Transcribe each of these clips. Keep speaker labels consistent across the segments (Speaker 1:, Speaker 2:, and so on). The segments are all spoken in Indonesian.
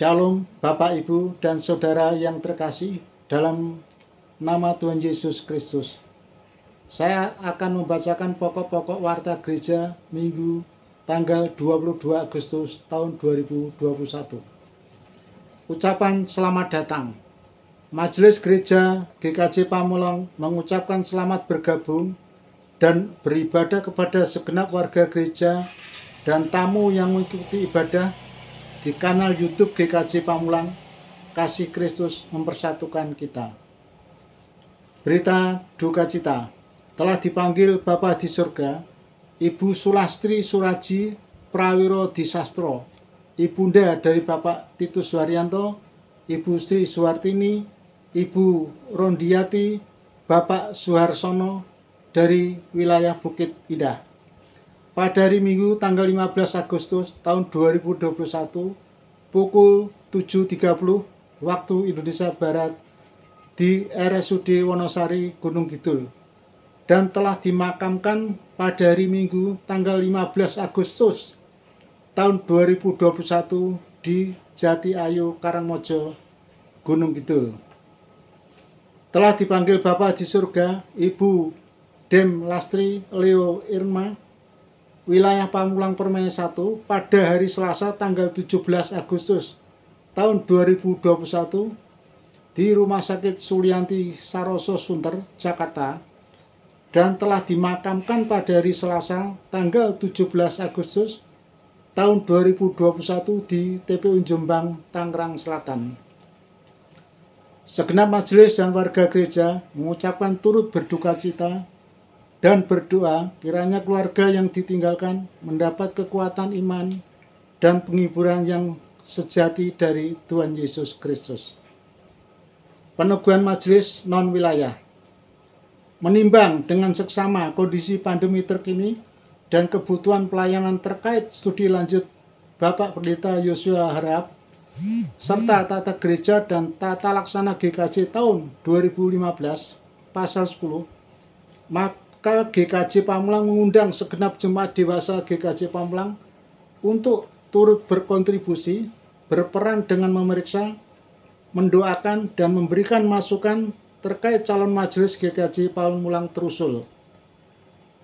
Speaker 1: Shalom Bapak Ibu dan Saudara yang terkasih dalam nama Tuhan Yesus Kristus. Saya akan membacakan pokok-pokok warta gereja Minggu tanggal 22 Agustus tahun 2021. Ucapan selamat datang. Majelis Gereja GKJ Pamulang mengucapkan selamat bergabung dan beribadah kepada segenap warga gereja dan tamu yang mengikuti ibadah di kanal YouTube GKJ Pamulang. Kasih Kristus mempersatukan kita. Berita duka cita telah dipanggil Bapa di surga, Ibu Sulastri Suraji Prawiro Disastro, Ibunda dari Bapak Titus Waryanto, Ibu Sri Suwartini, Ibu Rondiati, Bapak Suharsono dari wilayah Bukit Indah. Pada hari Minggu tanggal 15 Agustus tahun 2021 pukul 7.30 waktu Indonesia Barat di RSUD Wonosari Gunung Kidul dan telah dimakamkan pada hari Minggu tanggal 15 Agustus tahun 2021 di Jati Ayu Karangmojo Gunung Kidul. Telah dipanggil Bapak di surga Ibu Dem Lastri Leo Irma wilayah Pamulang Permai 1 pada hari Selasa tanggal 17 Agustus tahun 2021 di Rumah Sakit Sulianti Saroso Sunter, Jakarta dan telah dimakamkan pada hari Selasa tanggal 17 Agustus tahun 2021 di TPU Jombang, Tangerang Selatan. Segenap majelis dan warga gereja mengucapkan turut berduka cita dan berdoa kiranya keluarga yang ditinggalkan mendapat kekuatan iman dan penghiburan yang sejati dari Tuhan Yesus Kristus. Peneguhan majelis non wilayah menimbang dengan seksama kondisi pandemi terkini dan kebutuhan pelayanan terkait studi lanjut Bapak Pendeta Yosua Harap serta tata gereja dan tata laksana GKJ tahun 2015 pasal 10 maka GKJ Pamulang mengundang segenap jemaat dewasa GKJ Pamulang untuk turut berkontribusi berperan dengan memeriksa mendoakan dan memberikan masukan terkait calon majelis GKJ Pamulang Terusul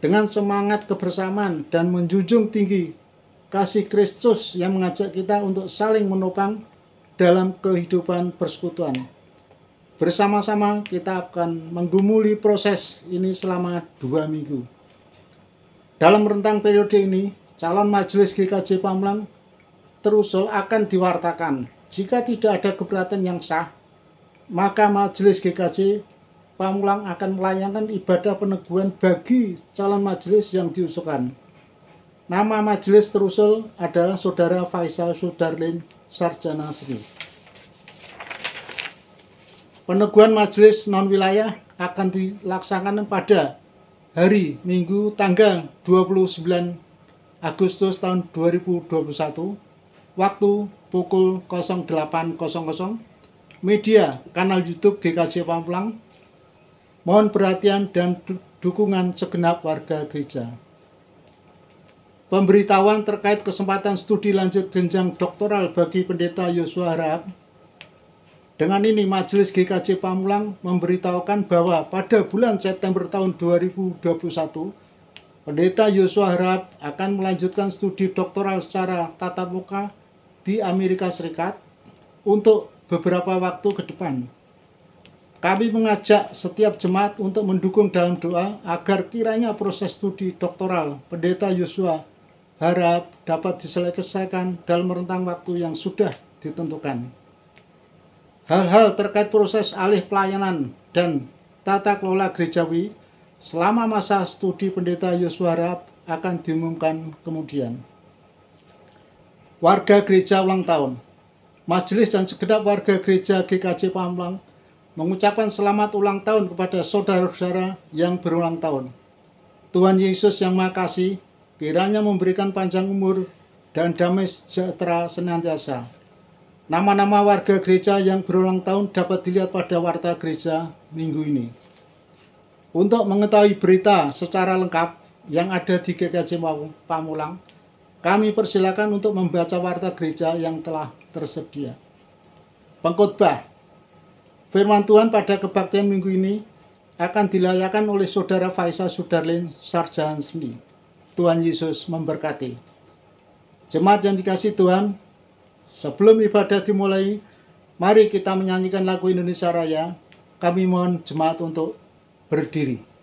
Speaker 1: dengan semangat kebersamaan dan menjunjung tinggi kasih Kristus yang mengajak kita untuk saling menopang dalam kehidupan persekutuan. Bersama-sama kita akan menggumuli proses ini selama dua minggu. Dalam rentang periode ini, calon majelis GKJ Pamulang terusul akan diwartakan. Jika tidak ada keberatan yang sah, maka majelis GKJ Pamulang akan melayangkan ibadah peneguhan bagi calon majelis yang diusulkan. Nama majelis terusul adalah Saudara Faisal Sudarlin Sarjana Sri. Peneguhan majelis non-wilayah akan dilaksanakan pada hari Minggu tanggal 29 Agustus tahun 2021 waktu pukul 08.00 media kanal YouTube GKJ Pamulang mohon perhatian dan du- dukungan segenap warga gereja. Pemberitahuan terkait kesempatan studi lanjut jenjang doktoral bagi pendeta Yosua Harahap dengan ini Majelis GKJ Pamulang memberitahukan bahwa pada bulan September tahun 2021 Pendeta Yosua Harap akan melanjutkan studi doktoral secara tatap muka di Amerika Serikat untuk beberapa waktu ke depan. Kami mengajak setiap jemaat untuk mendukung dalam doa agar kiranya proses studi doktoral Pendeta Yosua Harap dapat diselesaikan dalam rentang waktu yang sudah ditentukan. Hal-hal terkait proses alih pelayanan dan tata kelola gerejawi selama masa studi pendeta Yosua akan diumumkan kemudian. Warga gereja ulang tahun, majelis dan segenap warga gereja GKJ Pamulang mengucapkan selamat ulang tahun kepada saudara-saudara yang berulang tahun. Tuhan Yesus yang Maha Kasih kiranya memberikan panjang umur dan damai sejahtera senantiasa. Nama-nama warga gereja yang berulang tahun dapat dilihat pada warta gereja minggu ini. Untuk mengetahui berita secara lengkap yang ada di GKJ Pamulang, kami persilakan untuk membaca warta gereja yang telah tersedia. Pengkhotbah Firman Tuhan pada kebaktian minggu ini akan dilayakan oleh Saudara Faisal Sudarlin Sarjan Seni. Tuhan Yesus memberkati. Jemaat yang dikasih Tuhan, sebelum ibadah dimulai, mari kita menyanyikan lagu Indonesia Raya. Kami mohon jemaat untuk berdiri.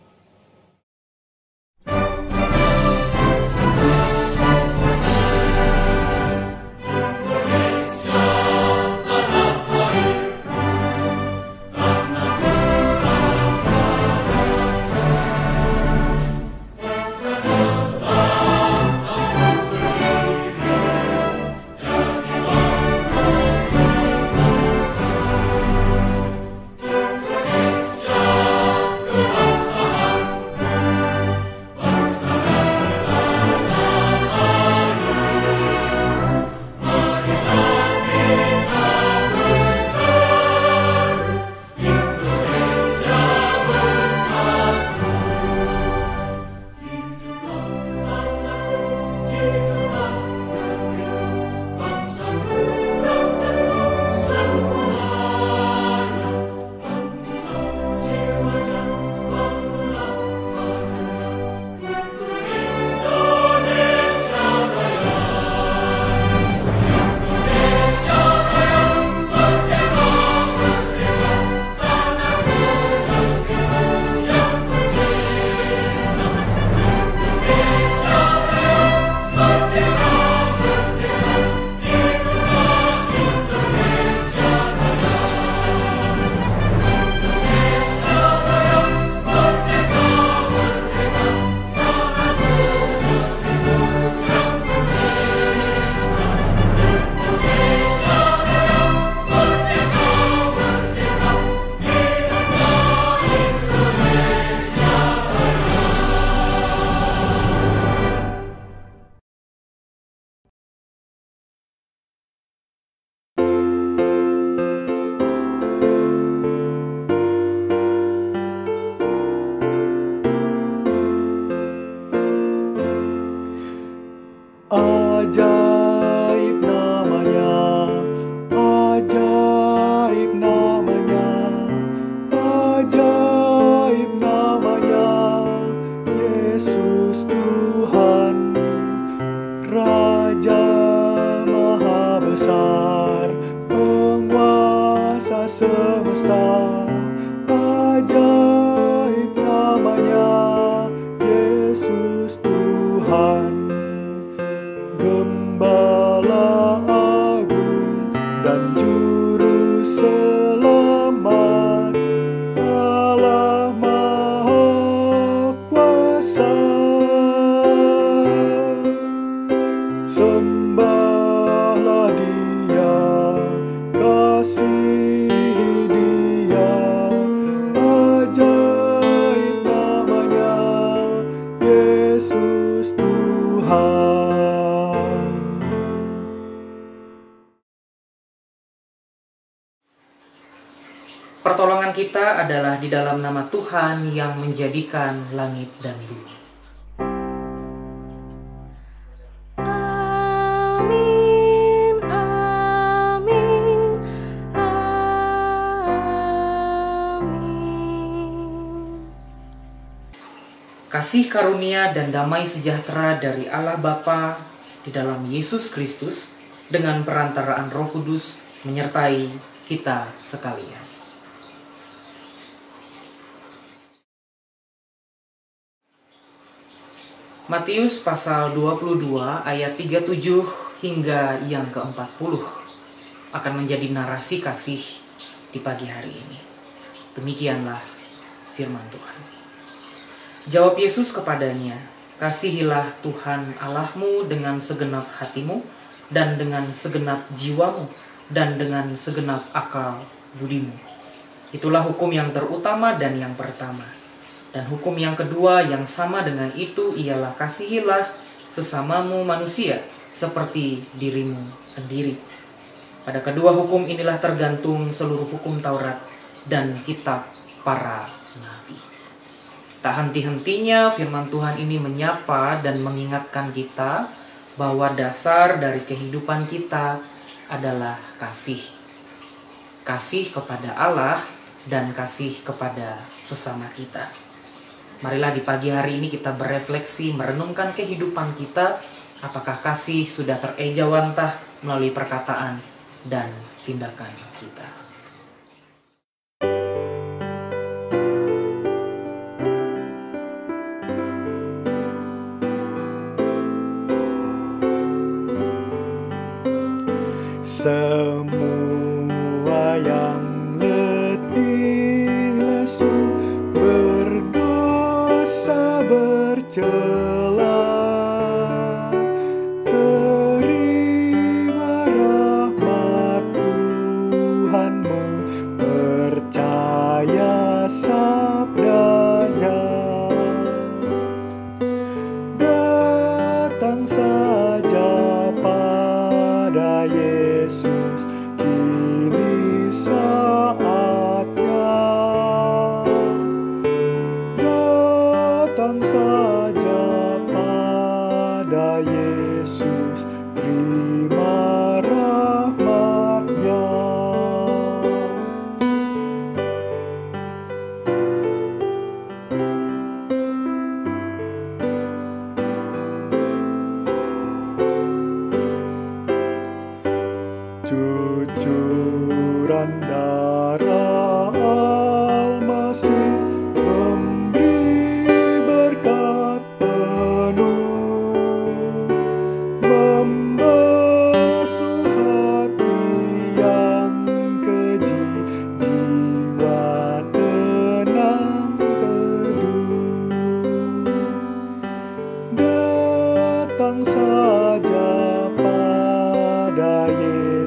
Speaker 2: Adalah di dalam nama Tuhan yang menjadikan langit dan bumi.
Speaker 3: Amin, amin, amin.
Speaker 2: Kasih karunia dan damai sejahtera dari Allah Bapa di dalam Yesus Kristus dengan perantaraan Roh Kudus menyertai kita sekalian. Matius pasal 22 ayat 37 hingga yang ke-40 akan menjadi narasi kasih di pagi hari ini. Demikianlah firman Tuhan. Jawab Yesus kepadanya, Kasihilah Tuhan Allahmu dengan segenap hatimu dan dengan segenap jiwamu dan dengan segenap akal budimu. Itulah hukum yang terutama dan yang pertama. Dan hukum yang kedua yang sama dengan itu ialah kasihilah sesamamu manusia seperti dirimu sendiri. Pada kedua hukum inilah tergantung seluruh hukum Taurat dan kitab para nabi. Tak henti-hentinya firman Tuhan ini menyapa dan mengingatkan kita bahwa dasar dari kehidupan kita adalah kasih. Kasih kepada Allah dan kasih kepada sesama kita. Marilah di pagi hari ini kita berefleksi, merenungkan kehidupan kita, apakah kasih sudah terejawantah melalui perkataan dan tindakan kita.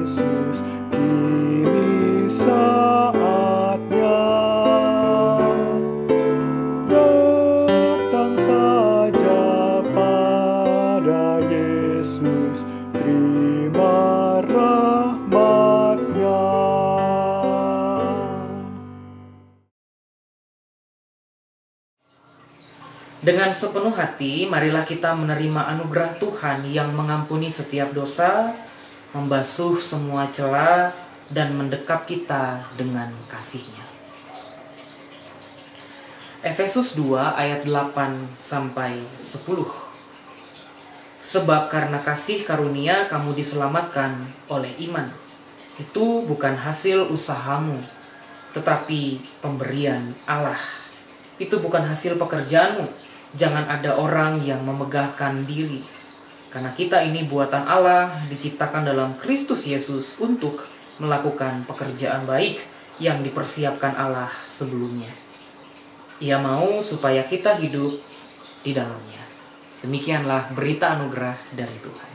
Speaker 4: Kini saatnya. Datang saja pada Yesus Terima rahmatnya.
Speaker 2: Dengan sepenuh hati, marilah kita menerima anugerah Tuhan yang mengampuni setiap dosa, membasuh semua celah, dan mendekap kita dengan kasihnya. Efesus 2 ayat 8 sampai 10. Sebab karena kasih karunia kamu diselamatkan oleh iman. Itu bukan hasil usahamu, tetapi pemberian Allah. Itu bukan hasil pekerjaanmu. Jangan ada orang yang memegahkan diri. Karena kita ini buatan Allah, diciptakan dalam Kristus Yesus untuk melakukan pekerjaan baik yang dipersiapkan Allah sebelumnya. Ia mau supaya kita hidup di dalamnya. Demikianlah berita anugerah dari Tuhan.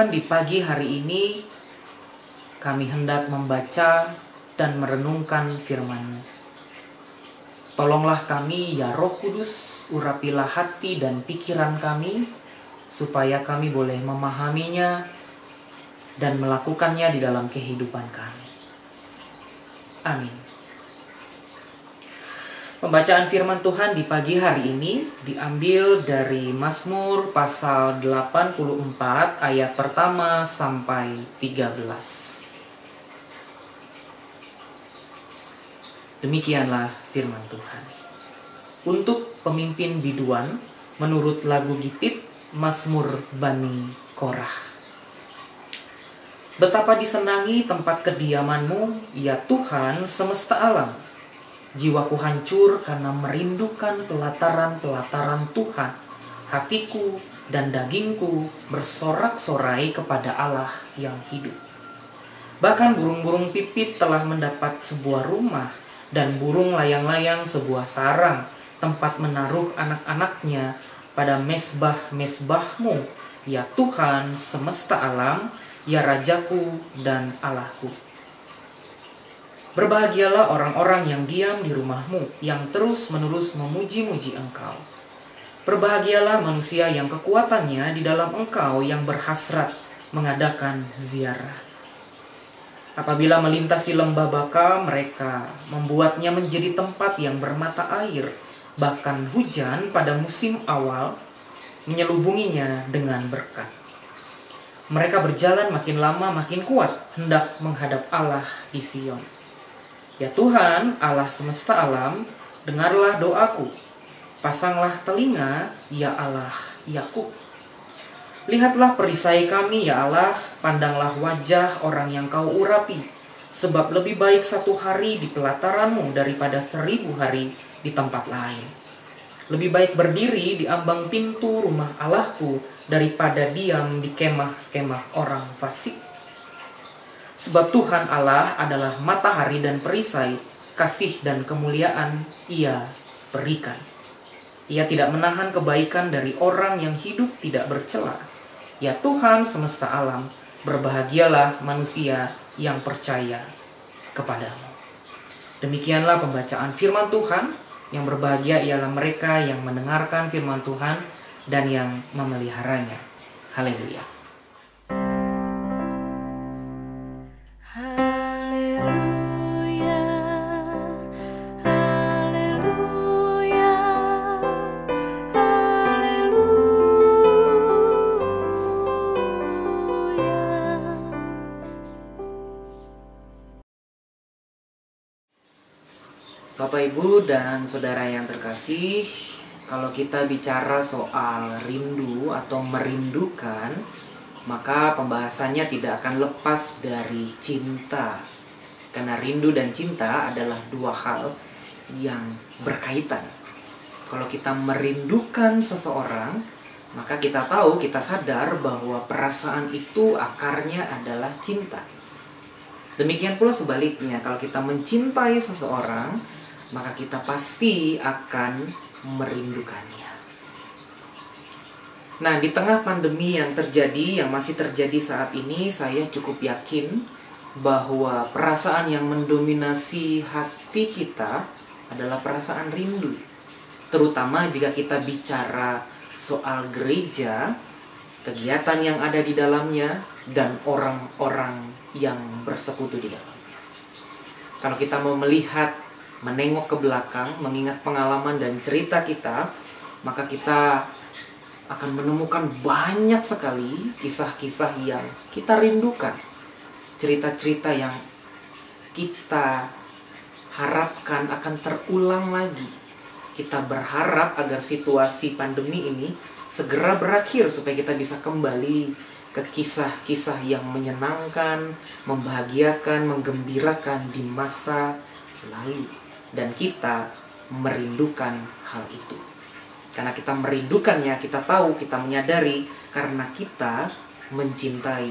Speaker 4: Tuhan, di
Speaker 2: pagi hari ini kami hendak membaca dan merenungkan firman-Mu. Tolonglah kami, ya Roh Kudus, urapilah hati dan pikiran kami, supaya kami boleh memahaminya dan melakukannya di dalam kehidupan kami. Amin. Pembacaan firman Tuhan di pagi hari ini diambil dari Mazmur pasal 84 ayat pertama sampai 13. Demikianlah firman Tuhan. Untuk pemimpin biduan menurut lagu Gitit Mazmur Bani Korah. Betapa disenangi tempat kediamanmu, ya Tuhan semesta alam. Jiwaku hancur karena merindukan pelataran-pelataran Tuhan. Hatiku dan dagingku bersorak-sorai kepada Allah yang hidup. Bahkan burung-burung pipit telah mendapat sebuah rumah dan burung layang-layang sebuah sarang tempat menaruh anak-anaknya pada mesbah-mesbahmu, ya Tuhan semesta alam, ya Rajaku dan Allahku. Berbahagialah orang-orang yang diam di rumahmu, yang terus-menerus memuji-muji engkau. Berbahagialah manusia yang kekuatannya di dalam engkau yang berhasrat mengadakan ziarah. Apabila melintasi lembah baka, mereka membuatnya menjadi tempat yang bermata air. Bahkan hujan pada musim awal menyelubunginya dengan berkat. Mereka berjalan makin lama makin kuat hendak menghadap Allah di Sion. Ya Tuhan, Allah semesta alam, dengarlah doaku. Pasanglah telinga, ya Allah, Yakub. Lihatlah perisai kami, ya Allah, pandanglah wajah orang yang kau urapi. Sebab lebih baik satu hari di pelataranmu daripada seribu hari di tempat lain. Lebih baik berdiri di ambang pintu rumah Allahku daripada diam di kemah-kemah orang fasik. Sebab Tuhan Allah adalah matahari dan perisai, kasih dan kemuliaan ia berikan. Ia tidak menahan kebaikan dari orang yang hidup tidak bercela. Ya Tuhan semesta alam, berbahagialah manusia yang percaya kepadamu. Demikianlah pembacaan firman Tuhan. Yang berbahagia ialah mereka yang mendengarkan firman Tuhan dan yang memeliharanya. Haleluya. Ibu dan saudara yang terkasih, kalau kita bicara soal rindu atau merindukan, maka pembahasannya tidak akan lepas dari cinta. Karena rindu dan cinta adalah dua hal yang berkaitan. Kalau kita merindukan seseorang, maka kita tahu, kita sadar bahwa perasaan itu akarnya adalah cinta. Demikian pula sebaliknya, kalau kita mencintai seseorang, maka kita pasti akan merindukannya. Nah, di tengah pandemi yang terjadi, yang masih terjadi saat ini, saya cukup yakin bahwa perasaan yang mendominasi hati kita adalah perasaan rindu. Terutama jika kita bicara soal gereja, kegiatan yang ada di dalamnya, dan orang-orang yang bersekutu di dalamnya. Kalau kita mau melihat, menengok ke belakang, mengingat pengalaman dan cerita kita, maka kita akan menemukan banyak sekali kisah-kisah yang kita rindukan. Cerita-cerita yang kita harapkan akan terulang lagi kita berharap agar situasi pandemi ini segera berakhir supaya kita bisa kembali ke kisah-kisah yang menyenangkan, membahagiakan, menggembirakan di masa lalu dan kita merindukan hal itu. Karena kita merindukannya, kita tahu, kita menyadari karena kita mencintai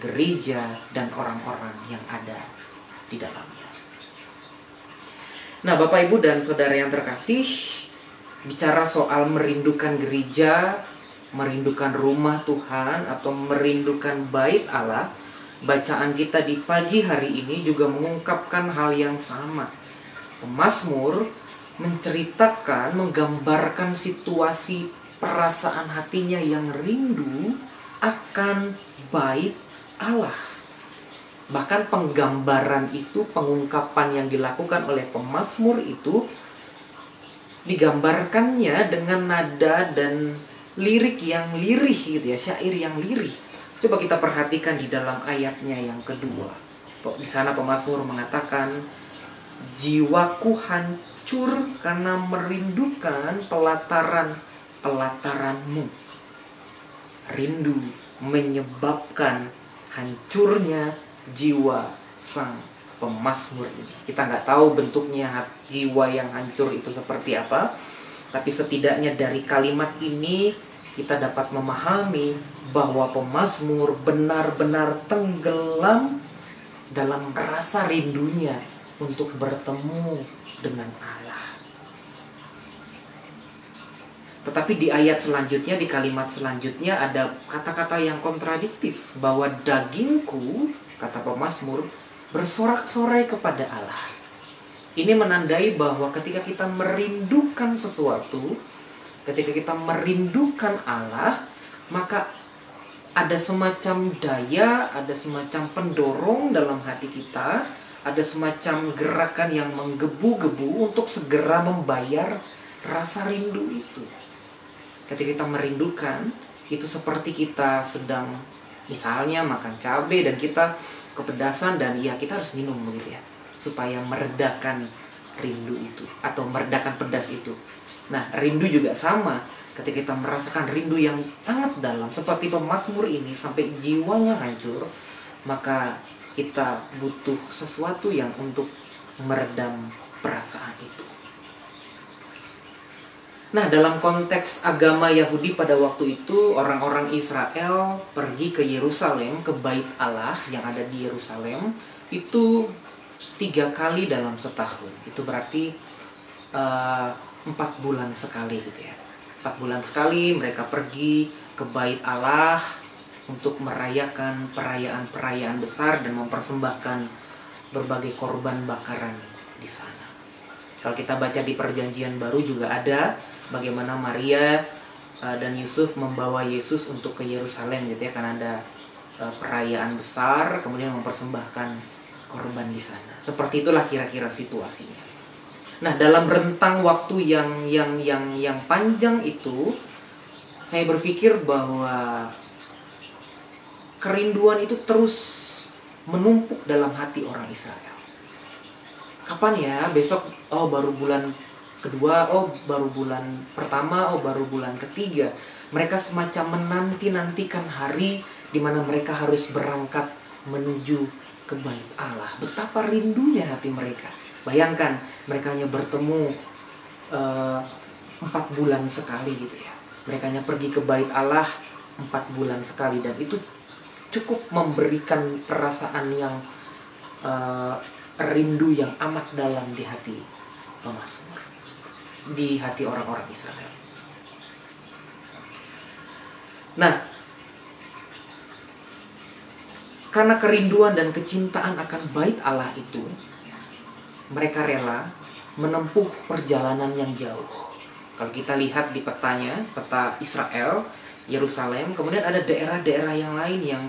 Speaker 2: gereja dan orang-orang yang ada di dalamnya. Nah, Bapak Ibu dan Saudara yang terkasih, bicara soal merindukan gereja, merindukan rumah Tuhan atau merindukan bait Allah, bacaan kita di pagi hari ini juga mengungkapkan hal yang sama. Pemasmur menceritakan, menggambarkan situasi perasaan hatinya yang rindu akan bait Allah. Bahkan penggambaran itu, pengungkapan yang dilakukan oleh pemazmur itu digambarkannya dengan nada dan lirik yang lirih gitu ya, syair yang lirih. Coba kita perhatikan di dalam ayatnya yang kedua. Di sana pemazmur mengatakan, jiwaku hancur karena merindukan pelataran pelataranmu. Rindu menyebabkan hancurnya jiwa sang pemasmur. Kita nggak tahu bentuknya jiwa yang hancur itu seperti apa, tapi setidaknya dari kalimat ini kita dapat memahami bahwa pemazmur benar-benar tenggelam dalam rasa rindunya untuk bertemu dengan Allah. Tetapi di ayat selanjutnya, di kalimat selanjutnya ada kata-kata yang kontradiktif bahwa dagingku kata pemazmur, bersorak-sorai kepada Allah. Ini menandai bahwa ketika kita merindukan sesuatu, ketika kita merindukan Allah, maka ada semacam daya, ada semacam pendorong dalam hati kita, ada semacam gerakan yang menggebu-gebu untuk segera membayar rasa rindu itu. Ketika kita merindukan, itu seperti kita sedang misalnya makan cabai dan kita kepedasan dan ya kita harus minum begitu ya supaya meredakan rindu itu atau meredakan pedas itu. Nah, rindu juga sama ketika kita merasakan rindu yang sangat dalam seperti pemazmur ini sampai jiwanya hancur, maka kita butuh sesuatu yang untuk meredam perasaan itu. Nah, dalam konteks agama Yahudi pada waktu itu, orang-orang Israel pergi ke Yerusalem, ke Bait Allah yang ada di Yerusalem, itu tiga kali dalam setahun. Itu berarti uh, empat bulan sekali gitu ya. Empat bulan sekali mereka pergi ke Bait Allah untuk merayakan perayaan-perayaan besar dan mempersembahkan berbagai korban bakaran di sana. Kalau kita baca di Perjanjian Baru juga ada bagaimana Maria uh, dan Yusuf membawa Yesus untuk ke Yerusalem gitu ya karena ada uh, perayaan besar kemudian mempersembahkan korban di sana. Seperti itulah kira-kira situasinya. Nah, dalam rentang waktu yang yang yang yang panjang itu saya berpikir bahwa kerinduan itu terus menumpuk dalam hati orang Israel. Kapan ya? Besok oh baru bulan kedua oh baru bulan pertama oh baru bulan ketiga mereka semacam menanti-nantikan hari di mana mereka harus berangkat menuju ke bait Allah betapa rindunya hati mereka bayangkan mereka hanya bertemu uh, empat bulan sekali gitu ya Mereka hanya pergi ke bait Allah empat bulan sekali dan itu cukup memberikan perasaan yang eh, rindu yang amat dalam di hati pemazmur, di hati orang-orang Israel. Nah, karena kerinduan dan kecintaan akan bait Allah itu, mereka rela menempuh perjalanan yang jauh. Kalau kita lihat di petanya, peta Israel, Yerusalem, kemudian ada daerah-daerah yang lain yang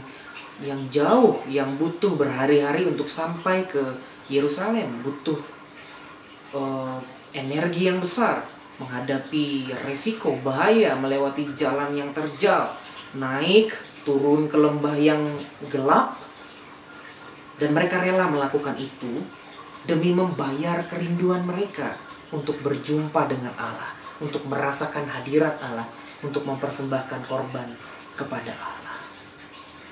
Speaker 2: yang jauh, yang butuh berhari-hari untuk sampai ke Yerusalem, butuh eh, energi yang besar menghadapi resiko bahaya melewati jalan yang terjal, naik turun ke lembah yang gelap dan mereka rela melakukan itu demi membayar kerinduan mereka untuk berjumpa dengan Allah, untuk merasakan hadirat Allah, untuk mempersembahkan korban kepada Allah.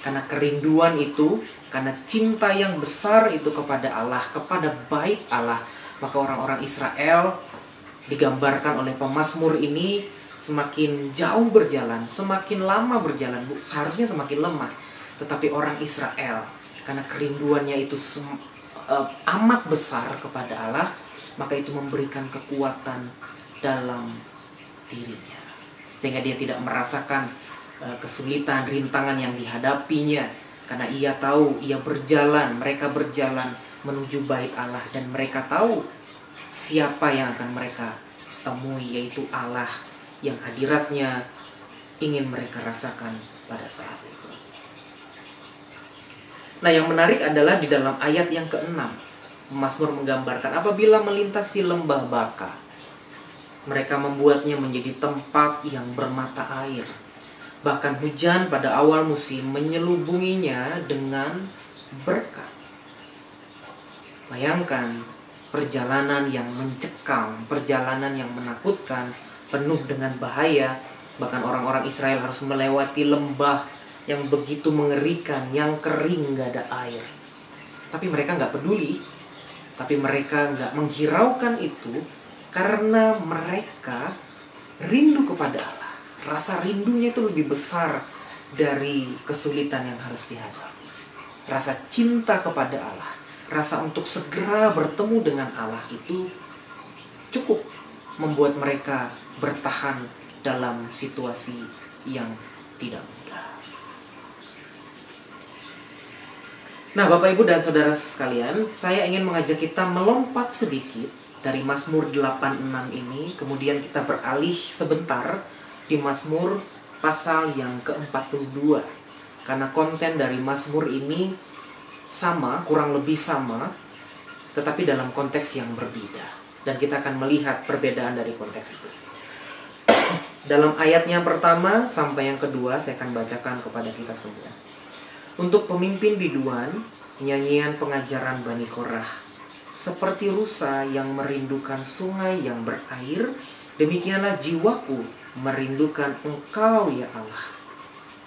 Speaker 2: Karena kerinduan itu, karena cinta yang besar itu kepada Allah, kepada bait Allah, maka orang-orang Israel digambarkan oleh pemazmur ini semakin jauh berjalan, semakin lama berjalan, seharusnya semakin lemah. Tetapi orang Israel karena kerinduannya itu eh, amat besar kepada Allah, maka itu memberikan kekuatan dalam dirinya. Sehingga dia tidak merasakan eh, kesulitan, rintangan yang dihadapinya karena ia tahu ia berjalan, mereka berjalan menuju bait Allah dan mereka tahu siapa yang akan mereka temui yaitu Allah yang hadiratnya ingin mereka rasakan pada saat itu. Nah, yang menarik adalah di dalam ayat yang ke-6. Mazmur menggambarkan apabila melintasi lembah baka, mereka membuatnya menjadi tempat yang bermata air. Bahkan hujan pada awal musim menyelubunginya dengan berkat. Bayangkan perjalanan yang mencekam, perjalanan yang menakutkan, penuh dengan bahaya. Bahkan orang-orang Israel harus melewati lembah yang begitu mengerikan, yang kering, nggak ada air. Tapi mereka nggak peduli, tapi mereka nggak menghiraukan itu karena mereka rindu kepada Allah. Rasa rindunya itu lebih besar dari kesulitan yang harus dihadapi. Rasa cinta kepada Allah, rasa untuk segera bertemu dengan Allah itu cukup membuat mereka bertahan dalam situasi yang tidak mudah. Nah, Bapak Ibu dan Saudara sekalian, saya ingin mengajak kita melompat sedikit dari Mazmur 86 ini, kemudian kita beralih sebentar di Mazmur pasal yang ke-42. Karena konten dari Mazmur ini sama, kurang lebih sama, tetapi dalam konteks yang berbeda. Dan kita akan melihat perbedaan dari konteks itu. dalam ayatnya pertama sampai yang kedua, saya akan bacakan kepada kita semua. Untuk pemimpin biduan, nyanyian pengajaran Bani Korah. Seperti rusa yang merindukan sungai yang berair, demikianlah jiwaku merindukan engkau ya Allah.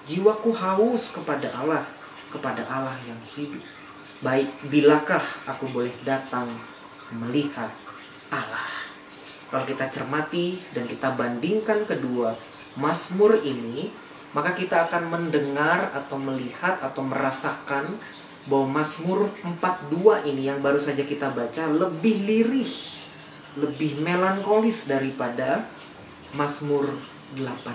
Speaker 2: Jiwaku haus kepada Allah, kepada Allah yang hidup. Baik, bilakah aku boleh datang melihat Allah? Kalau kita cermati dan kita bandingkan kedua Mazmur ini, maka kita akan mendengar atau melihat atau merasakan bahwa Mazmur 42 ini yang baru saja kita baca lebih lirih, lebih melankolis daripada Mazmur 86.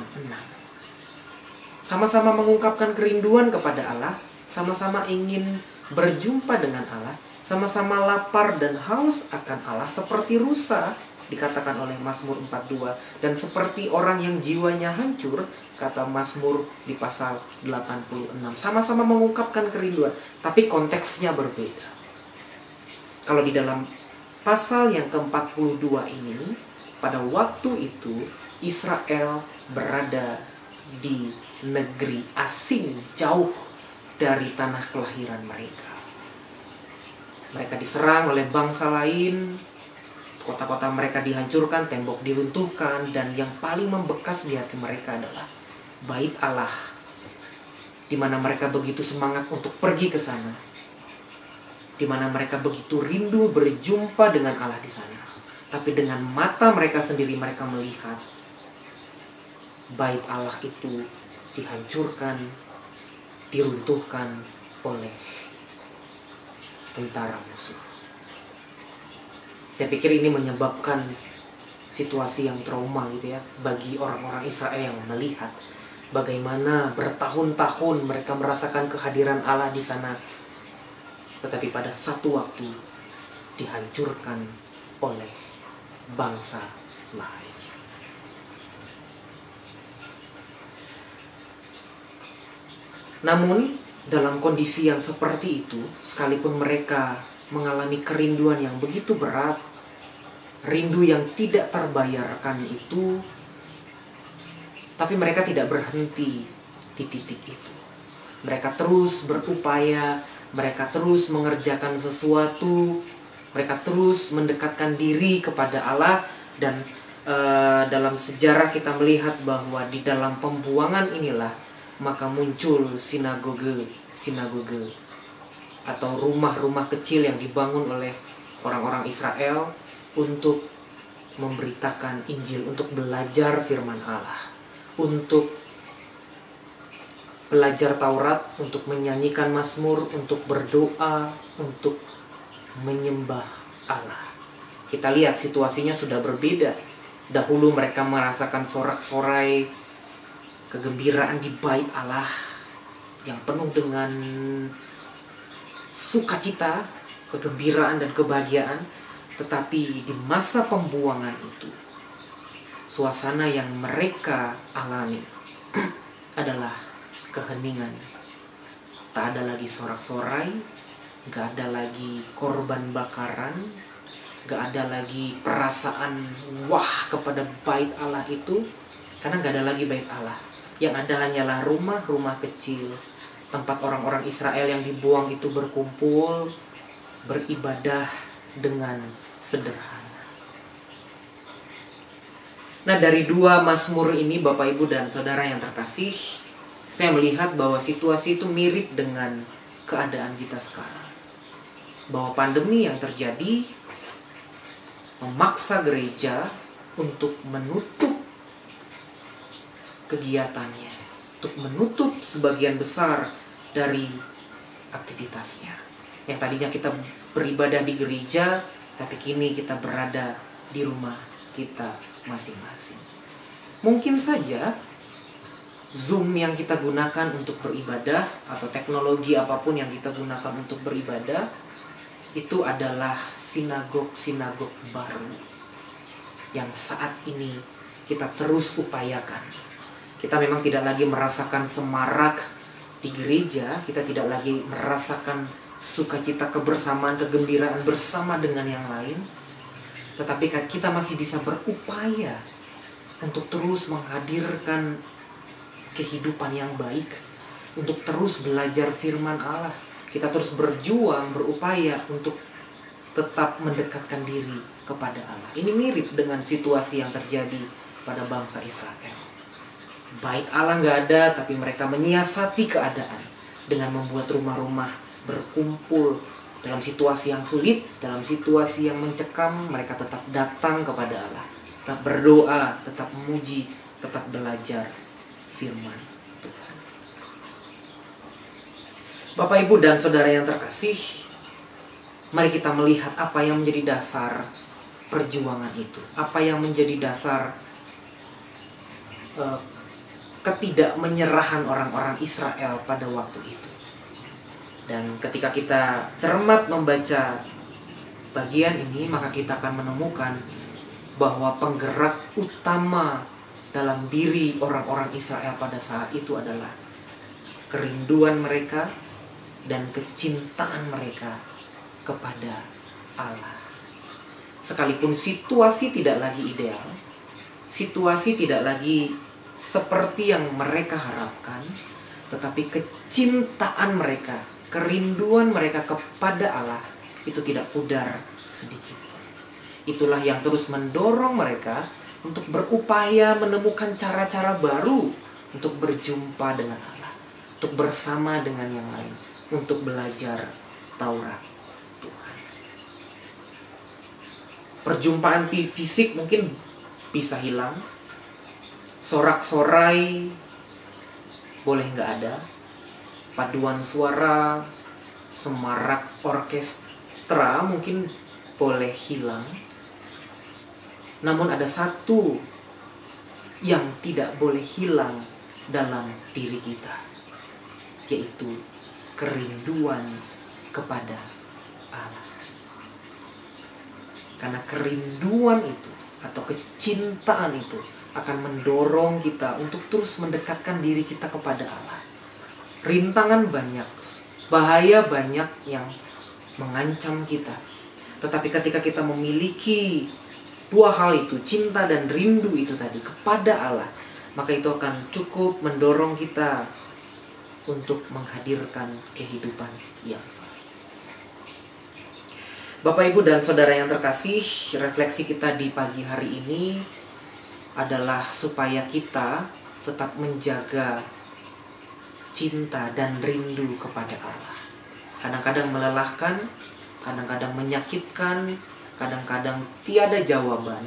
Speaker 2: Sama-sama mengungkapkan kerinduan kepada Allah, sama-sama ingin berjumpa dengan Allah, sama-sama lapar dan haus akan Allah seperti rusa dikatakan oleh Mazmur 42 dan seperti orang yang jiwanya hancur kata Mazmur di pasal 86 sama-sama mengungkapkan kerinduan tapi konteksnya berbeda. Kalau di dalam pasal yang ke-42 ini pada waktu itu Israel berada di negeri asing jauh dari tanah kelahiran mereka. Mereka diserang oleh bangsa lain kota-kota mereka dihancurkan, tembok diruntuhkan, dan yang paling membekas di hati mereka adalah bait Allah, di mana mereka begitu semangat untuk pergi ke sana, di mana mereka begitu rindu berjumpa dengan Allah di sana, tapi dengan mata mereka sendiri mereka melihat bait Allah itu dihancurkan, diruntuhkan oleh tentara musuh. Saya pikir ini menyebabkan situasi yang trauma gitu ya bagi orang-orang Israel yang melihat bagaimana bertahun-tahun mereka merasakan kehadiran Allah di sana tetapi pada satu waktu dihancurkan oleh bangsa lain. Namun dalam kondisi yang seperti itu, sekalipun mereka mengalami kerinduan yang begitu berat, rindu yang tidak terbayarkan itu, tapi mereka tidak berhenti di titik itu. Mereka terus berupaya, mereka terus mengerjakan sesuatu, mereka terus mendekatkan diri kepada Allah dan eh, dalam sejarah kita melihat bahwa di dalam pembuangan inilah maka muncul sinagoge sinagoge atau rumah-rumah kecil yang dibangun oleh orang-orang Israel untuk memberitakan Injil, untuk belajar firman Allah, untuk belajar Taurat, untuk menyanyikan Mazmur, untuk berdoa, untuk menyembah Allah. Kita lihat situasinya sudah berbeda. Dahulu mereka merasakan sorak-sorai kegembiraan di bait Allah yang penuh dengan sukacita, kegembiraan dan kebahagiaan, tetapi di masa pembuangan itu suasana yang mereka alami adalah keheningan. Tak ada lagi sorak-sorai, gak ada lagi korban bakaran, gak ada lagi perasaan wah kepada bait Allah itu, karena gak ada lagi bait Allah yang ada hanyalah rumah-rumah kecil tempat orang-orang Israel yang dibuang itu berkumpul beribadah dengan sederhana. Nah dari dua Mazmur ini Bapak Ibu dan Saudara yang terkasih Saya melihat bahwa situasi itu mirip dengan keadaan kita sekarang Bahwa pandemi yang terjadi Memaksa gereja untuk menutup kegiatannya untuk menutup sebagian besar dari aktivitasnya. Yang tadinya kita beribadah di gereja, tapi kini kita berada di rumah kita masing-masing. Mungkin saja Zoom yang kita gunakan untuk beribadah atau teknologi apa pun yang kita gunakan untuk beribadah itu adalah sinagog-sinagog baru yang saat ini kita terus upayakan kita memang tidak lagi merasakan semarak di gereja, kita tidak lagi merasakan sukacita kebersamaan, kegembiraan bersama dengan yang lain. Tetapi kita masih bisa berupaya untuk terus menghadirkan kehidupan yang baik, untuk terus belajar firman Allah. Kita terus berjuang, berupaya untuk tetap mendekatkan diri kepada Allah. Ini mirip dengan situasi yang terjadi pada bangsa Israel. Baik Allah nggak ada, tapi mereka menyiasati keadaan dengan membuat rumah-rumah berkumpul dalam situasi yang sulit, dalam situasi yang mencekam, mereka tetap datang kepada Allah, tetap berdoa, tetap memuji, tetap belajar firman Tuhan. Bapak, Ibu, dan saudara yang terkasih, mari kita melihat apa yang menjadi dasar perjuangan itu, apa yang menjadi dasar uh, ketidakmenyerahan orang-orang Israel pada waktu itu. Dan ketika kita cermat membaca bagian ini, maka kita akan menemukan bahwa penggerak utama dalam diri orang-orang Israel pada saat itu adalah kerinduan mereka dan kecintaan mereka kepada Allah. Sekalipun situasi tidak lagi ideal, situasi tidak lagi seperti yang mereka harapkan, tetapi kecintaan mereka, kerinduan mereka kepada Allah itu tidak pudar sedikit. Itulah yang terus mendorong mereka untuk berupaya menemukan cara-cara baru untuk berjumpa dengan Allah, untuk bersama dengan yang lain, untuk belajar Taurat Tuhan. Perjumpaan fisik mungkin bisa hilang, sorak-sorai boleh nggak ada, paduan suara, semarak orkestra mungkin boleh hilang. Namun ada satu yang tidak boleh hilang dalam diri kita, yaitu kerinduan kepada Allah. Karena kerinduan itu atau kecintaan itu akan mendorong kita untuk terus mendekatkan diri kita kepada Allah. Rintangan banyak, bahaya banyak yang mengancam kita. Tetapi ketika kita memiliki dua hal itu, cinta dan rindu itu tadi kepada Allah, maka itu akan cukup mendorong kita untuk menghadirkan kehidupan yang. Bapak, Ibu, dan Saudara yang terkasih, refleksi kita di pagi hari ini adalah supaya kita tetap menjaga cinta dan rindu kepada Allah. Kadang-kadang melelahkan, kadang-kadang menyakitkan, kadang-kadang tiada jawaban,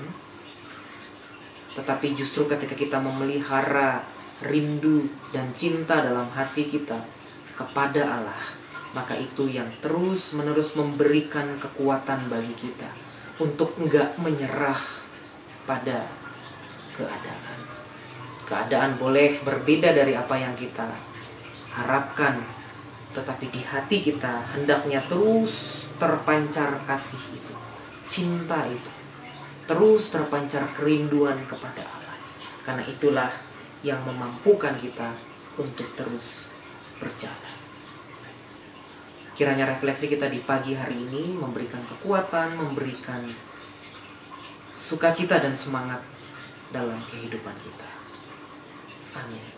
Speaker 2: tetapi justru ketika kita memelihara rindu dan cinta dalam hati kita kepada Allah, maka itu yang terus-menerus memberikan kekuatan bagi kita untuk enggak menyerah pada keadaan. Keadaan boleh berbeda dari apa yang kita harapkan, tetapi di hati kita hendaknya terus terpancar kasih itu, cinta itu, terus terpancar kerinduan kepada Allah. Karena itulah yang memampukan kita untuk terus berjalan. Kiranya refleksi kita di pagi hari ini memberikan kekuatan, memberikan sukacita dan semangat dalam kehidupan kita. Amin.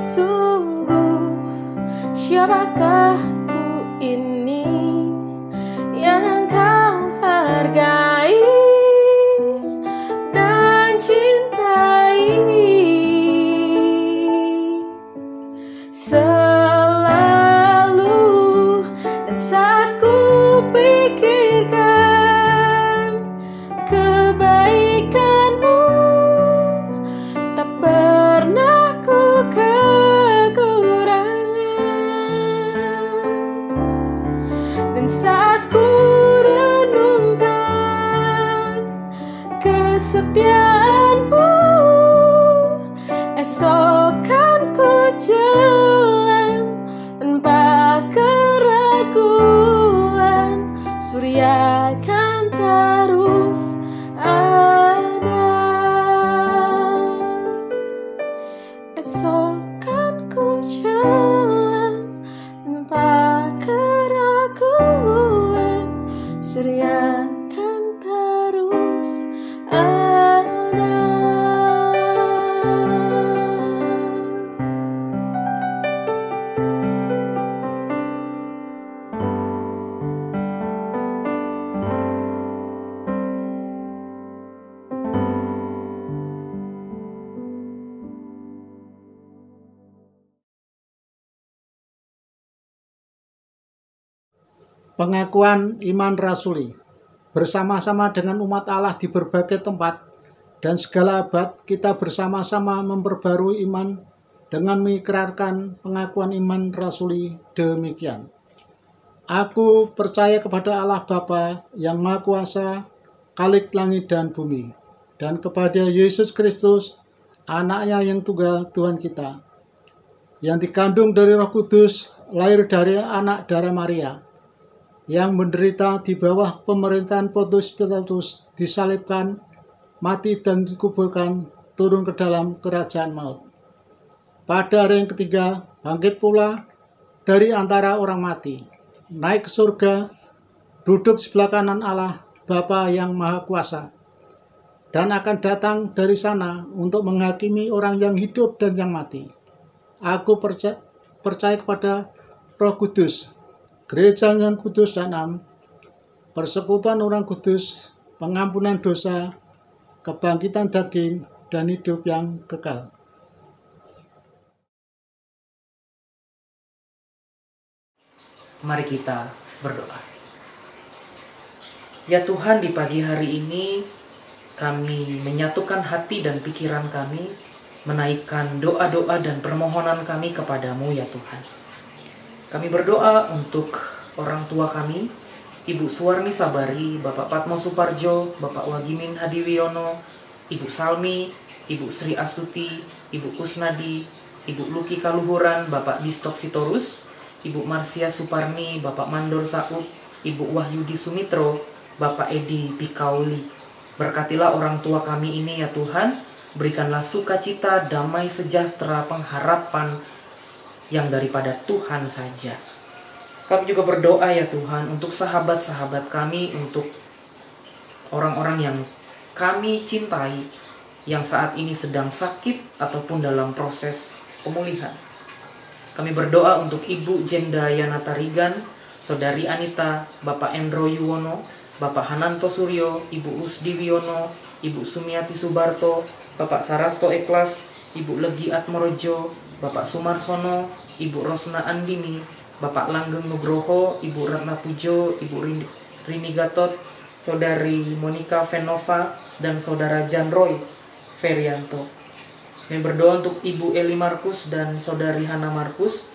Speaker 3: Sungguh siapakah ku ini?
Speaker 1: Pengakuan iman rasuli bersama-sama dengan umat Allah di berbagai tempat dan segala abad kita bersama-sama memperbarui iman dengan mengikrarkan pengakuan iman rasuli demikian. Aku percaya kepada Allah Bapa yang Maha Kuasa, Kalik langit dan bumi, dan kepada Yesus Kristus, anaknya yang tunggal Tuhan kita, yang dikandung dari roh kudus, lahir dari anak darah Maria, yang menderita di bawah pemerintahan Pontius Pilatus disalibkan, mati dan dikuburkan, turun ke dalam kerajaan maut. Pada hari yang ketiga, bangkit pula dari antara orang mati, naik ke surga, duduk sebelah kanan Allah, Bapa yang Maha Kuasa, dan akan datang dari sana untuk menghakimi orang yang hidup dan yang mati. Aku percaya, percaya kepada Roh Kudus, gereja yang kudus dan am, persekutuan orang kudus, pengampunan dosa, kebangkitan daging, dan hidup yang kekal.
Speaker 2: Mari kita berdoa. Ya Tuhan, di pagi hari ini kami menyatukan hati dan pikiran kami, menaikkan doa-doa dan permohonan kami kepadamu ya Tuhan. Kami berdoa untuk orang tua kami, Ibu Suwarni Sabari, Bapak Patmo Suparjo, Bapak Wagimin Hadiwiono, Ibu Salmi, Ibu Sri Astuti, Ibu Kusnadi, Ibu Luki Kaluhuran, Bapak Distok Sitorus, Ibu Marsia Suparni, Bapak Mandor Saud, Ibu Wahyudi Sumitro, Bapak Edi Pikauli. Berkatilah orang tua kami ini ya Tuhan, berikanlah sukacita, damai sejahtera, pengharapan yang daripada Tuhan saja. Kami juga berdoa ya Tuhan untuk sahabat-sahabat kami, untuk orang-orang yang kami cintai yang saat ini sedang sakit ataupun dalam proses pemulihan. Kami berdoa untuk Ibu Jenda Yana Tarigan, Saudari Anita, Bapak Endro Yuwono, Bapak Hananto Suryo, Ibu Usdi Wiono, Ibu Sumiati Subarto, Bapak Sarasto Eklas, Ibu Legi Atmorojo, Bapak Sumarsono, Ibu Rosna Andini, Bapak Langgeng Nugroho, Ibu Ratna Pujo, Ibu Rini, Gatot, Saudari Monica Venova, dan Saudara Jan Roy Ferianto. Yang berdoa untuk Ibu Eli Markus dan Saudari Hana Markus.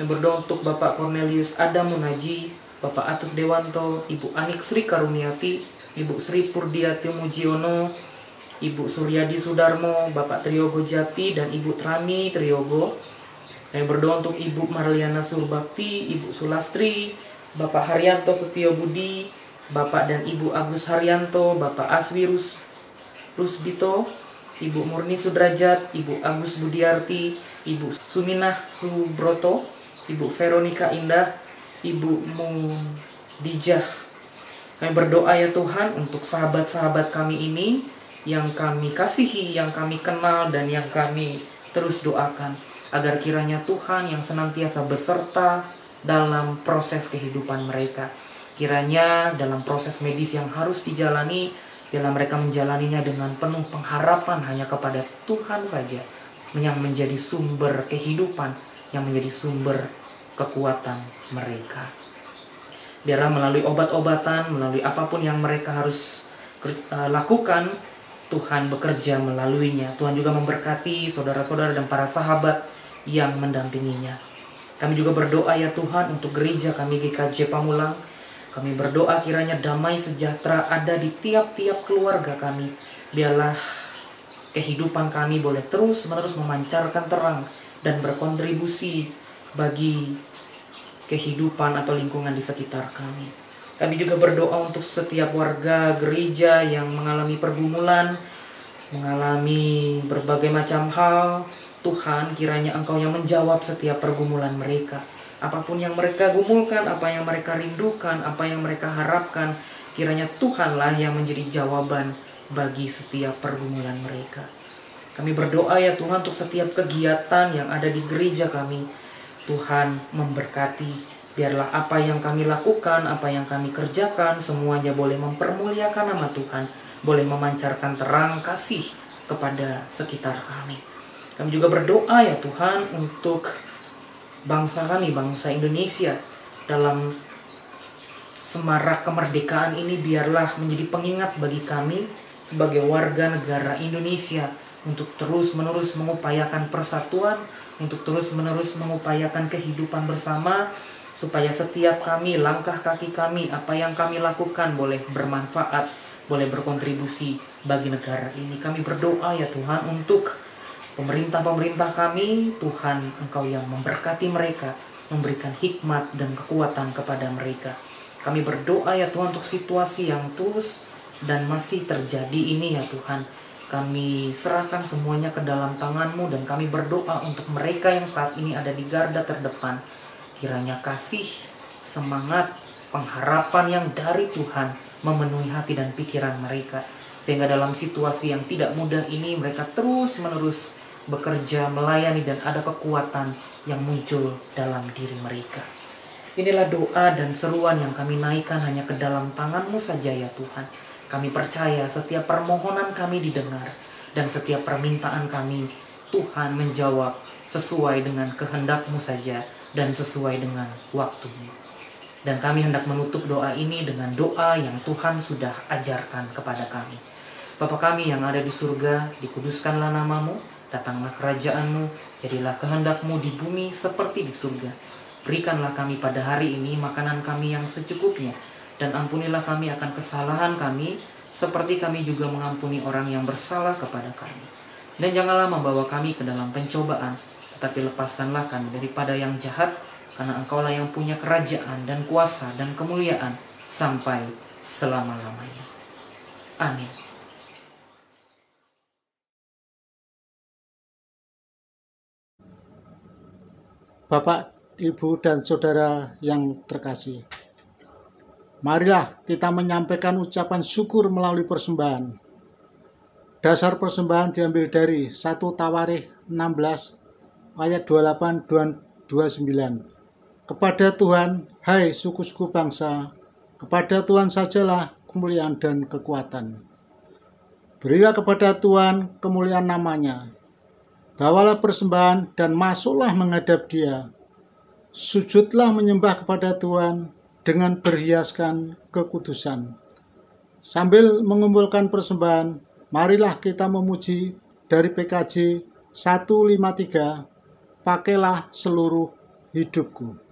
Speaker 2: Yang berdoa untuk Bapak Cornelius Adam Munaji, Bapak Atut Dewanto, Ibu Anik Sri Karuniati, Ibu Sri Purdiati Mujiono, Ibu Suryadi Sudarmo, Bapak Triyogo Jati, dan Ibu Trani Triyogo. Yang berdoa untuk Ibu Marliana Surbakti, Ibu Sulastri, Bapak Haryanto Setio Budi, Bapak dan Ibu Agus Haryanto, Bapak Aswirus Rusdito, Ibu Murni Sudrajat, Ibu Agus Budiarti, Ibu Suminah Subroto, Ibu Veronica Indah, Ibu Mundijah. Kami berdoa ya Tuhan untuk sahabat-sahabat kami ini yang kami kasihi, yang kami kenal dan yang kami terus doakan agar kiranya Tuhan yang senantiasa beserta dalam proses kehidupan mereka. Kiranya dalam proses medis yang harus dijalani, bila mereka menjalaninya dengan penuh pengharapan hanya kepada Tuhan saja yang menjadi sumber kehidupan, yang menjadi sumber kekuatan mereka. Biarlah melalui obat-obatan, melalui apa pun yang mereka harus uh, lakukan, Tuhan bekerja melaluinya. Tuhan juga memberkati saudara-saudara dan para sahabat yang mendampinginya. Kami juga berdoa ya Tuhan untuk gereja kami GKJ Pamulang. Kami berdoa kiranya damai sejahtera ada di tiap-tiap keluarga kami. biarlah kehidupan kami boleh terus-menerus memancarkan terang dan berkontribusi bagi kehidupan atau lingkungan di sekitar kami. Kami juga berdoa untuk setiap warga gereja yang mengalami pergumulan, mengalami berbagai macam hal. Tuhan, kiranya Engkau yang menjawab setiap pergumulan mereka. Apa pun yang mereka gumulkan, apa yang mereka rindukan, apa yang mereka harapkan, kiranya Tuhanlah yang menjadi jawaban bagi setiap pergumulan mereka. Kami berdoa ya Tuhan untuk setiap kegiatan yang ada di gereja kami. Tuhan memberkati Biarlah apa yang kami lakukan, apa yang kami kerjakan, semuanya boleh mempermuliakan nama Tuhan, boleh memancarkan terang kasih kepada sekitar kami. Kami juga berdoa ya Tuhan untuk bangsa kami, bangsa Indonesia dalam semarak kemerdekaan ini biarlah menjadi pengingat bagi kami sebagai warga negara Indonesia untuk terus-menerus mengupayakan persatuan, untuk terus-menerus mengupayakan kehidupan bersama, supaya setiap kami, langkah kaki kami, apa yang kami lakukan boleh bermanfaat, boleh berkontribusi bagi negara ini. Kami berdoa ya Tuhan untuk pemerintah-pemerintah kami, Tuhan Engkau yang memberkati mereka, memberikan hikmat dan kekuatan kepada mereka. Kami berdoa ya Tuhan untuk situasi yang tulus dan masih terjadi ini ya Tuhan. Kami serahkan semuanya ke dalam tanganmu dan kami berdoa untuk mereka yang saat ini ada di garda terdepan Kiranya kasih, semangat, pengharapan yang dari Tuhan memenuhi hati dan pikiran mereka. Sehingga dalam situasi yang tidak mudah ini mereka terus-menerus bekerja, melayani dan ada kekuatan yang muncul dalam diri mereka. Inilah doa dan seruan yang kami naikkan hanya ke dalam tanganmu saja ya Tuhan. Kami percaya setiap permohonan kami didengar dan setiap permintaan kami Tuhan menjawab sesuai dengan kehendakmu saja dan sesuai dengan waktunya. Dan kami hendak menutup doa ini dengan doa yang Tuhan sudah ajarkan kepada kami. Bapa kami yang ada di surga, dikuduskanlah namamu, datanglah kerajaanmu, jadilah kehendakmu di bumi seperti di surga. Berikanlah kami pada hari ini makanan kami yang secukupnya, dan ampunilah kami akan kesalahan kami, seperti kami juga mengampuni orang yang bersalah kepada kami. Dan janganlah membawa kami ke dalam pencobaan, tapi lepaskanlah kami daripada yang jahat, karena engkaulah yang punya kerajaan dan kuasa dan kemuliaan sampai selama-lamanya. Amin.
Speaker 1: Bapak, Ibu, dan Saudara yang terkasih. Marilah kita menyampaikan ucapan syukur melalui persembahan. Dasar persembahan diambil dari 1 Tawarikh 16 ayat 28 29. Kepada Tuhan, hai suku-suku bangsa, kepada Tuhan sajalah kemuliaan dan kekuatan. Berilah kepada Tuhan kemuliaan namanya. Bawalah persembahan dan masuklah menghadap dia. Sujudlah menyembah kepada Tuhan dengan berhiaskan kekudusan. Sambil mengumpulkan persembahan, marilah kita memuji dari PKJ 153 pakailah seluruh hidupku.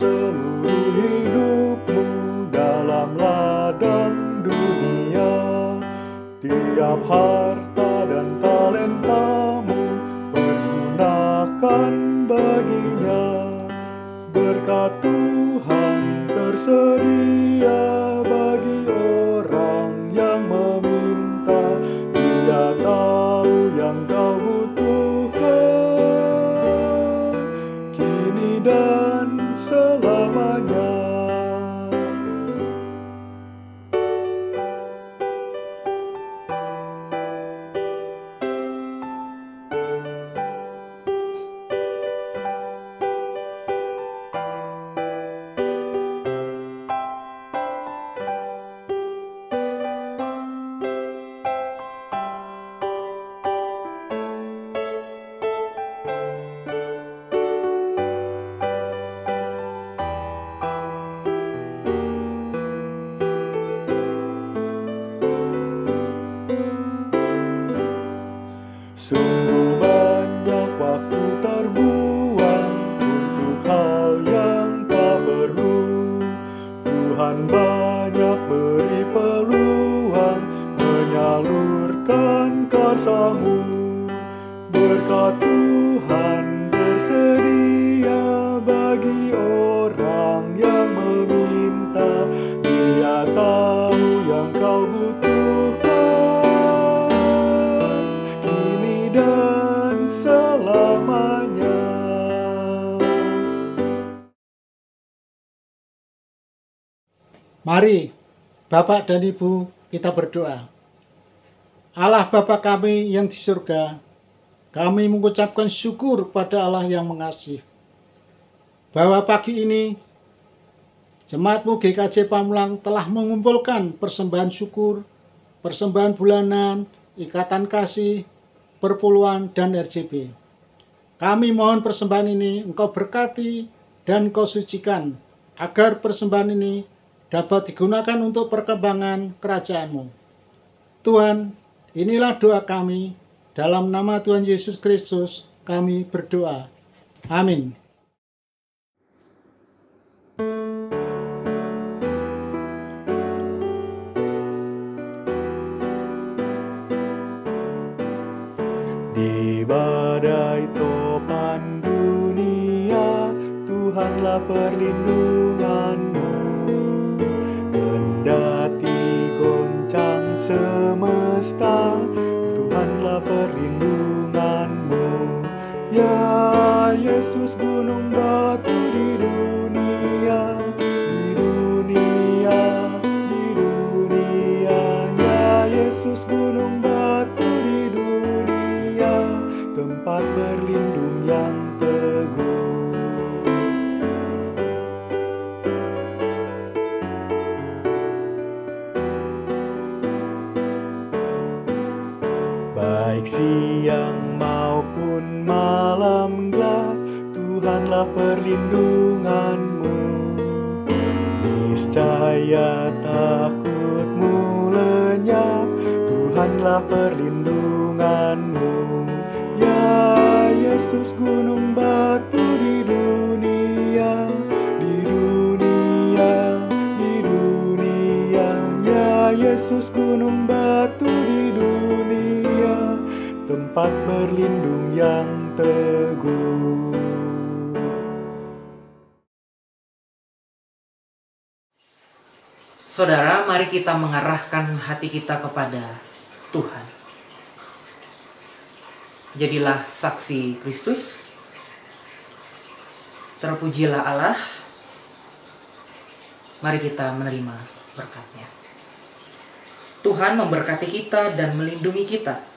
Speaker 4: Seluruh hidupmu dalam ladang dunia. Tiap harta dan talentamu pergunakan baginya. Berkat Tuhan tersedia
Speaker 1: Mari, Bapak dan Ibu, kita berdoa. Allah Bapa kami yang di surga, kami mengucapkan syukur pada Allah yang mengasihi. Bahwa pagi ini, Jemaatmu GKJ Pamulang telah mengumpulkan persembahan syukur, persembahan bulanan, ikatan kasih, perpuluhan, dan RCB. Kami mohon persembahan ini Engkau berkati dan Engkau sucikan, agar persembahan ini dapat digunakan untuk perkembangan kerajaan-Mu. Tuhan, inilah doa kami. Dalam nama Tuhan Yesus Kristus, kami berdoa. Amin.
Speaker 4: Di badai topan dunia Tuhanlah perlindunganmu semesta Tuhanlah perlindunganmu. Ya Yesus gunung batu di dunia Di dunia, di dunia. Ya Yesus gunung batu di dunia Tempat berlindung yang siang maupun malam gelap Tuhanlah perlindunganmu. Niscaya takutmu lenyap Tuhanlah perlindunganmu. Ya Yesus gunung batu di dunia Di dunia, di dunia. Ya Yesus gunung batu di dunia Tempat berlindung yang teguh
Speaker 2: Saudara, mari kita mengarahkan hati kita kepada Tuhan. Jadilah saksi Kristus. Terpujilah Allah. Mari kita menerima berkatnya. Tuhan memberkati kita dan melindungi kita.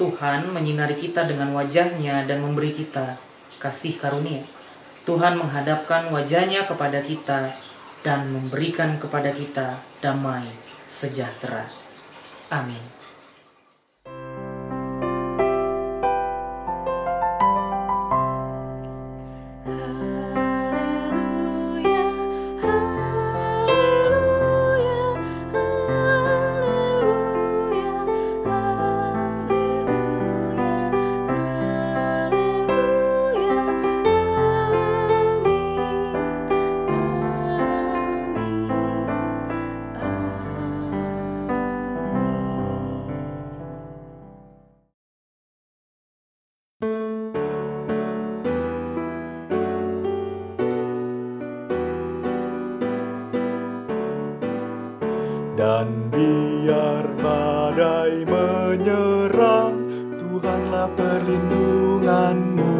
Speaker 2: Tuhan menyinari kita dengan wajahnya dan memberi kita kasih karunia. Tuhan menghadapkan wajahnya kepada kita dan memberikan kepada kita damai sejahtera. Amin.
Speaker 4: Menyerang Tuhanlah perlindunganmu.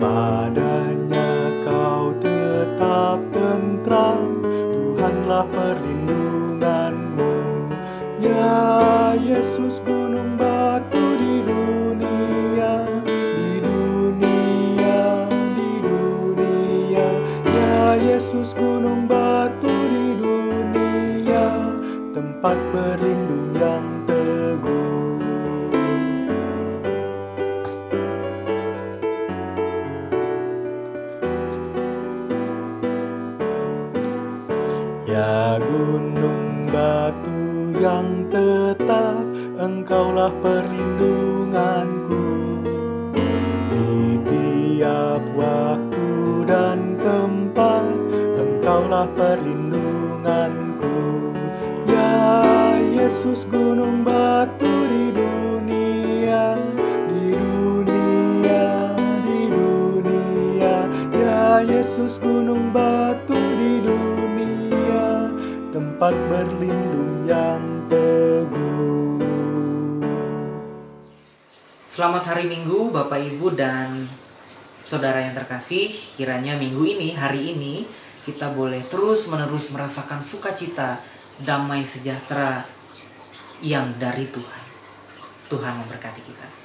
Speaker 4: Padanya kau tetap tentram Tuhanlah perlindunganmu. Ya Yesus gunung batu di dunia Di dunia, di dunia. Ya Yesus gunung batu adalah perlindunganku. Di tiap waktu dan tempat engkaulah perlindunganku. Ya Yesus gunung batu di dunia di dunia di dunia. Ya Yesus gunung batu di dunia tempat berlindung yang
Speaker 5: Selamat hari Minggu Bapak Ibu dan saudara yang terkasih. Kiranya minggu ini, hari ini kita boleh terus-menerus merasakan sukacita, damai sejahtera yang dari Tuhan. Tuhan memberkati kita.